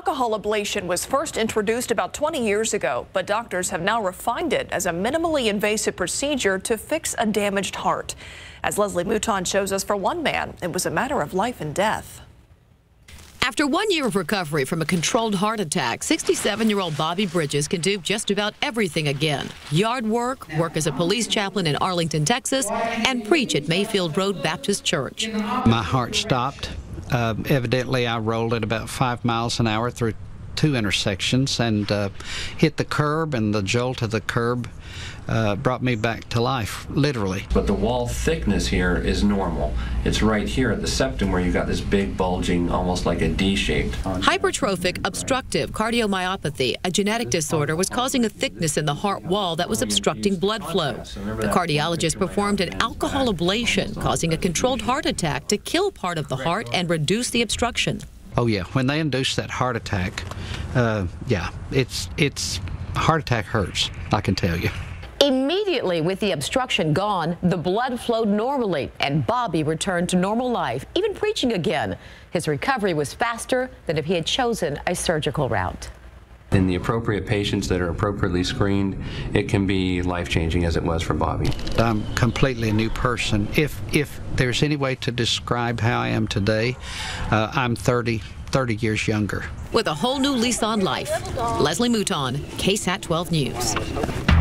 Alcohol ablation was first introduced about 20 years ago, but doctors have now refined it as a minimally invasive procedure to fix a damaged heart. As Leslie Mouton shows us, for one man, it was a matter of life and death. After one year of recovery from a controlled heart attack, 67-year-old Bobby Bridges can do just about everything again. Yard work, work as a police chaplain in Arlington, Texas, and preach at Mayfield Road Baptist Church. My heart stopped. Uh, evidently, I rolled at about five miles an hour through two intersections and uh, hit the curb, and the jolt of the curb uh, brought me back to life, literally. But the wall thickness here is normal. It's right here at the septum where you've got this big bulging, almost like a D-shaped. Hypertrophic obstructive cardiomyopathy, a genetic disorder, was causing a thickness in the heart wall that was obstructing blood flow. The cardiologist performed an alcohol ablation, causing a controlled heart attack to kill part of the heart and reduce the obstruction. Oh yeah, when they induce that heart attack, uh, yeah, it's it's heart attack hurts. I can tell you. Immediately, with the obstruction gone, the blood flowed normally, and Bobby returned to normal life, even preaching again. His recovery was faster than if he had chosen a surgical route. In the appropriate patients that are appropriately screened, it can be life-changing as it was for Bobby. I'm completely a new person. If if there's any way to describe how I am today, uh, I'm 30, 30 years younger. With a whole new lease on life, Leslie Mouton, KSAT 12 News.